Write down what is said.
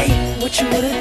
say what you wouldn't